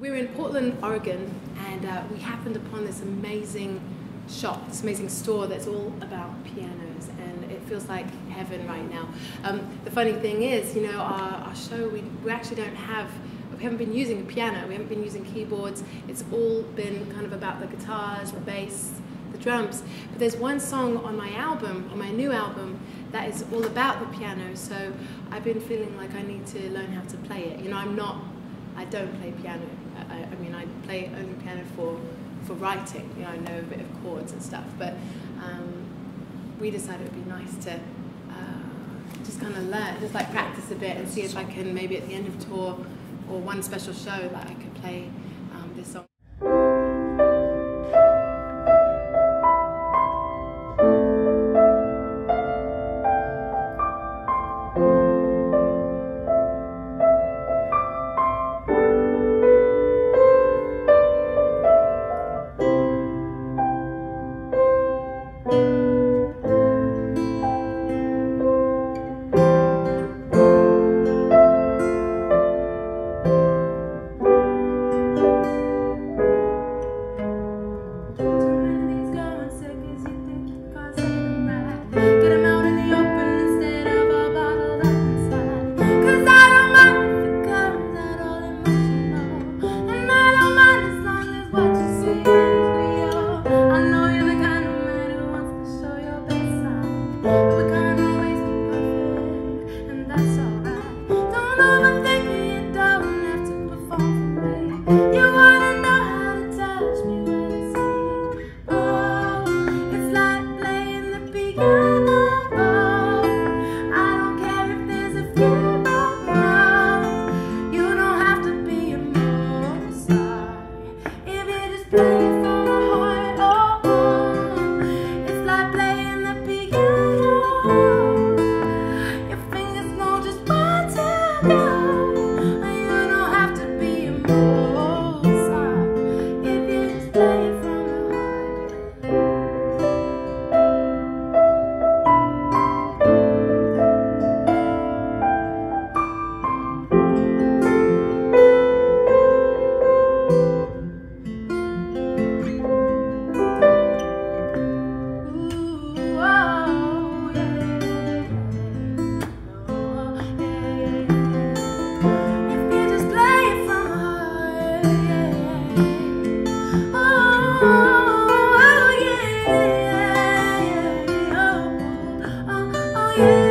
we were in Portland, Oregon, and uh, we happened upon this amazing shop, this amazing store that's all about pianos, and it feels like heaven right now. Um, the funny thing is, you know, our, our show, we, we actually don't have, we haven't been using a piano, we haven't been using keyboards, it's all been kind of about the guitars, the bass, the drums. But there's one song on my album, on my new album, that is all about the piano, so I've been feeling like I need to learn how to play it. You know, I'm not, I don't play piano. I, I mean, I play only piano for, for writing. You know, I know a bit of chords and stuff, but um, we decided it would be nice to uh, just kind of learn, just like practice a bit and see if I can maybe at the end of tour or one special show that I could play um, this song. Thank you. you.